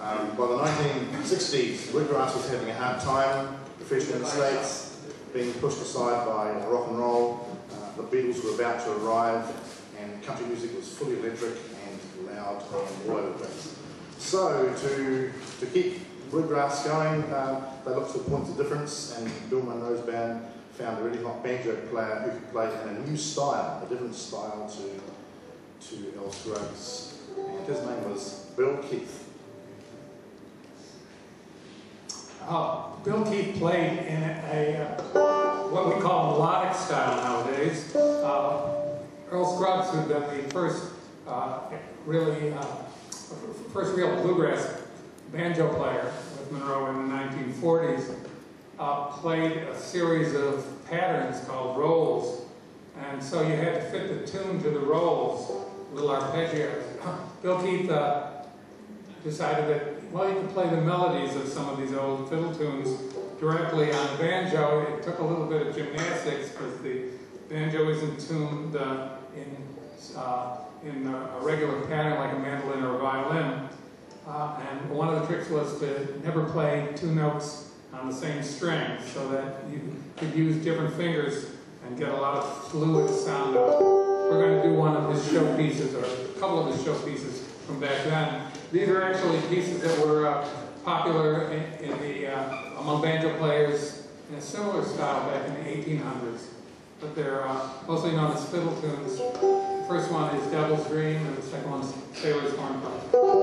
Um, by the 1960s, bluegrass was having a hard time, professional in the States, being pushed aside by rock and roll. Uh, the Beatles were about to arrive, and country music was fully electric and loud and all over the place. So, to, to keep bluegrass going, uh, they looked for points of difference, and Bill Monroe's band found a really hot banjo player who could play in a new style, a different style to, to Earl Scruggs. And his name was Bill Keith. Uh, Bill Keith played in a, uh, what we call melodic style nowadays. Uh, Earl Scruggs, who'd been the first uh, really, uh, first real bluegrass banjo player with Monroe in the 1940s, uh, played a series of patterns called rolls. And so you had to fit the tune to the rolls, little arpeggios. Bill Keith uh, decided that well, you could play the melodies of some of these old fiddle tunes directly on the banjo. It took a little bit of gymnastics because the banjo isn't tuned uh, in, uh, in a regular pattern like a mandolin or a violin. Uh, and one of the tricks was to never play two notes on the same string so that you could use different fingers and get a lot of fluid sound out. We're going to do one of his showpieces, or a couple of his showpieces from back then. These are actually pieces that were uh, popular in, in the, uh, among banjo players in a similar style back in the 1800s. But they're uh, mostly known as fiddle tunes. The first one is Devil's Dream, and the second one is Sailor's Hornpipe.